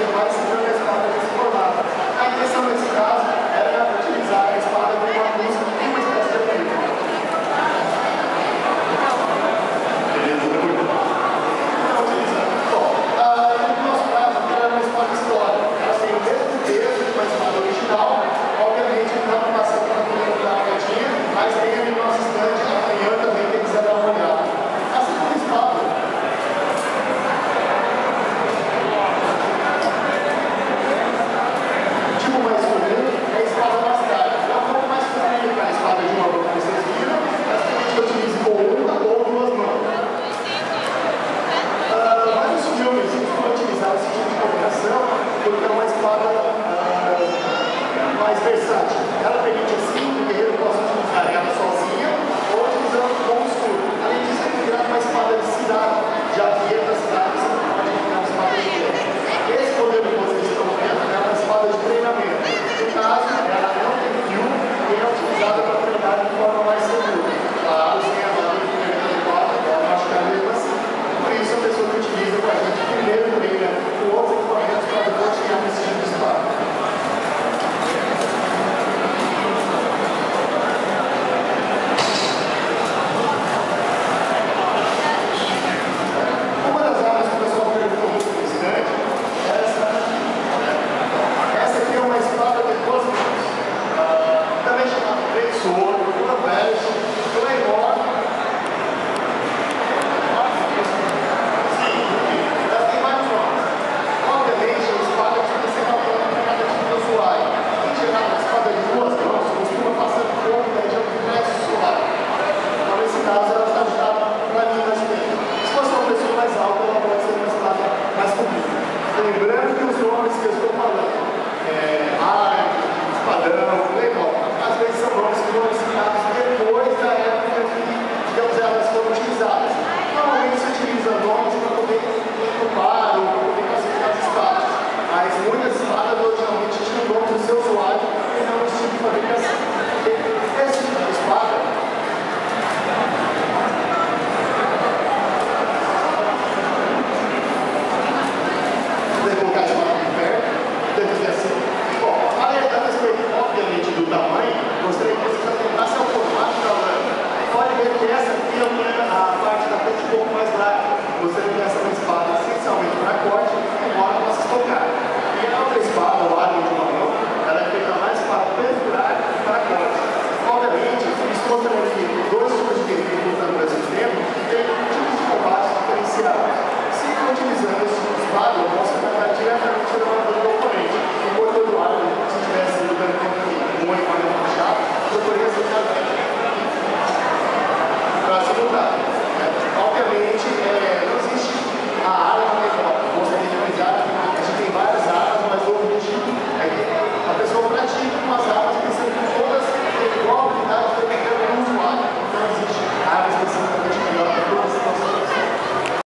mudança